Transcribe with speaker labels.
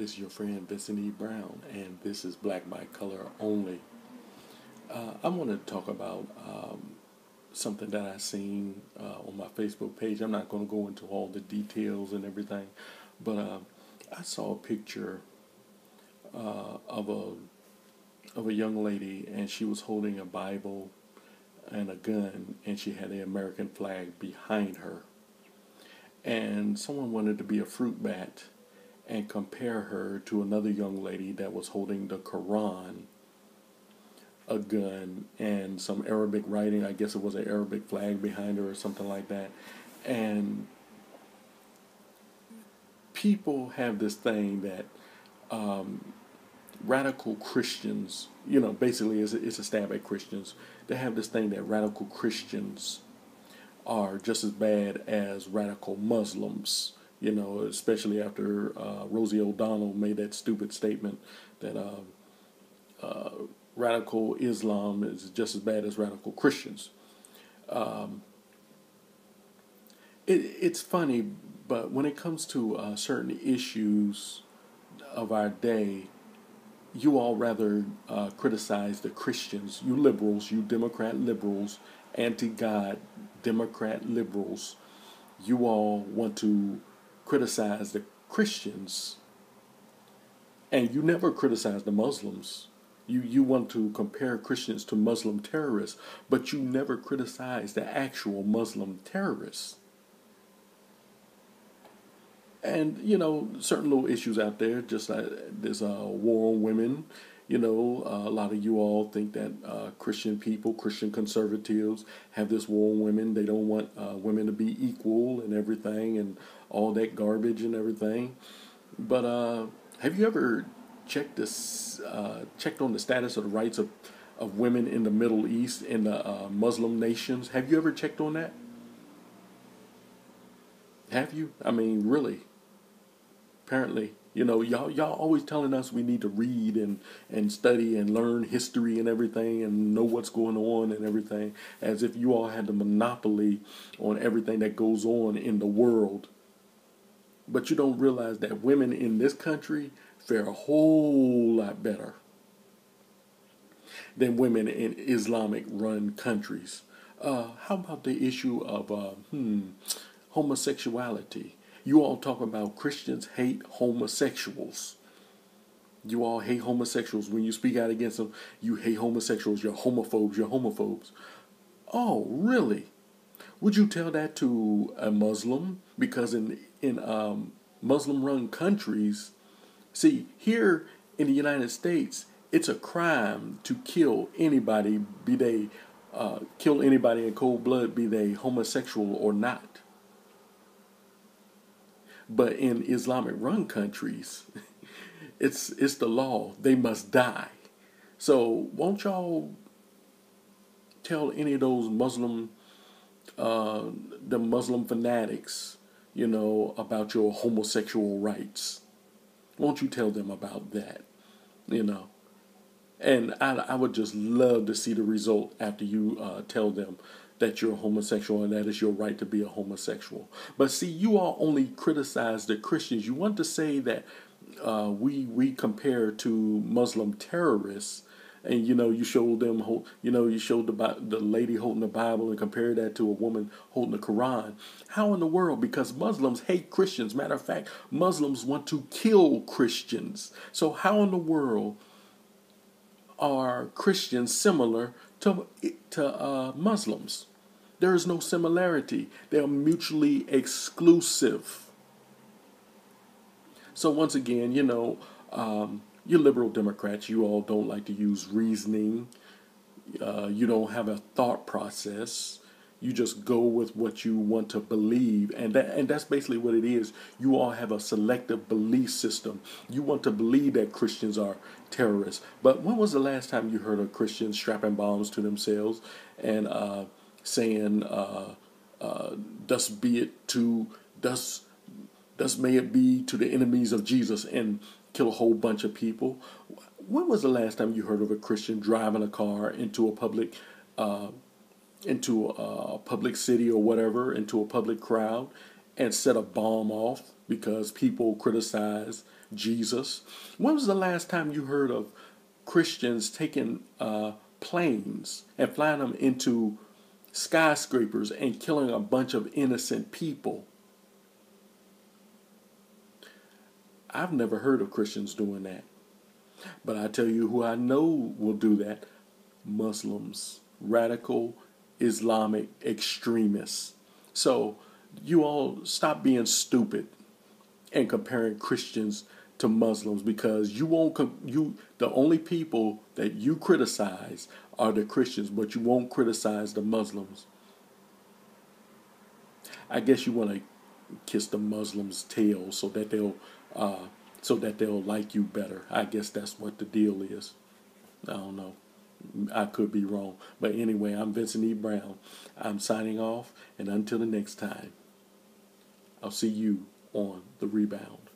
Speaker 1: This is your friend Vincent E. Brown, and this is Black by Color Only. Uh, I want to talk about um, something that I seen uh, on my Facebook page. I'm not going to go into all the details and everything, but uh, I saw a picture uh, of a of a young lady, and she was holding a Bible and a gun, and she had the American flag behind her. And someone wanted to be a fruit bat and compare her to another young lady that was holding the Quran, a gun, and some Arabic writing. I guess it was an Arabic flag behind her or something like that. And people have this thing that um, radical Christians, you know, basically it's a, it's a stab at Christians. They have this thing that radical Christians are just as bad as radical Muslims. You know, especially after uh, Rosie O'Donnell made that stupid statement that uh, uh, radical Islam is just as bad as radical Christians. Um, it, it's funny, but when it comes to uh, certain issues of our day, you all rather uh, criticize the Christians, you liberals, you Democrat liberals, anti God Democrat liberals, you all want to criticize the Christians and you never criticize the Muslims. You, you want to compare Christians to Muslim terrorists, but you never criticize the actual Muslim terrorists and you know certain little issues out there just like there's a uh, war on women you know uh, a lot of you all think that uh, christian people christian conservatives have this war on women. They don't want uh, women to be equal and everything and all that garbage and everything. But uh, have you ever checked this uh, checked on the status of the rights of, of women in the middle east in the uh, muslim nations? Have you ever checked on that? Have you? I mean really. Apparently you know y'all y'all always telling us we need to read and and study and learn history and everything and know what's going on and everything as if you all had the monopoly on everything that goes on in the world but you don't realize that women in this country fare a whole lot better than women in Islamic run countries. Uh, how about the issue of uh, hmm, homosexuality? You all talk about Christians hate homosexuals. You all hate homosexuals. When you speak out against them, you hate homosexuals. You're homophobes. You're homophobes. Oh, really? Would you tell that to a Muslim? Because in in um, Muslim-run countries, see here in the United States, it's a crime to kill anybody, be they uh, kill anybody in cold blood, be they homosexual or not. But in Islamic run countries, it's it's the law. They must die. So won't y'all tell any of those Muslim uh, the Muslim fanatics, you know, about your homosexual rights? Won't you tell them about that? You know. And I, I would just love to see the result after you uh, tell them that you're a homosexual and that is your right to be a homosexual. But see, you all only criticize the Christians. You want to say that uh, we we compare to Muslim terrorists, and you know you show them, you know you showed the the lady holding the Bible and compare that to a woman holding the Quran. How in the world? Because Muslims hate Christians. Matter of fact, Muslims want to kill Christians. So how in the world? Are Christians similar to to uh, Muslims? There is no similarity. They are mutually exclusive. So, once again, you know, um, you liberal Democrats, you all don't like to use reasoning. Uh, you don't have a thought process. You just go with what you want to believe, and that and that's basically what it is. You all have a selective belief system. You want to believe that Christians are terrorists, but when was the last time you heard of Christians strapping bombs to themselves and uh, saying, uh, uh, "Thus be it to thus, thus may it be to the enemies of Jesus," and kill a whole bunch of people. When was the last time you heard of a Christian driving a car into a public, uh, into a public city or whatever, into a public crowd, and set a bomb off because people criticize Jesus. When was the last time you heard of Christians taking uh, planes and flying them into skyscrapers and killing a bunch of innocent people? I've never heard of Christians doing that. But I tell you who I know will do that Muslims, radical Islamic extremists. So you all stop being stupid and comparing Christians to Muslims because you won't you the only people that you criticize are the Christians, but you won't criticize the Muslims. I guess you want to kiss the Muslims' tail so that they'll uh, so that they'll like you better. I guess that's what the deal is. I don't know. I could be wrong. But anyway, I'm Vincent E. Brown. I'm signing off, and until the next time, I'll see you on the rebound.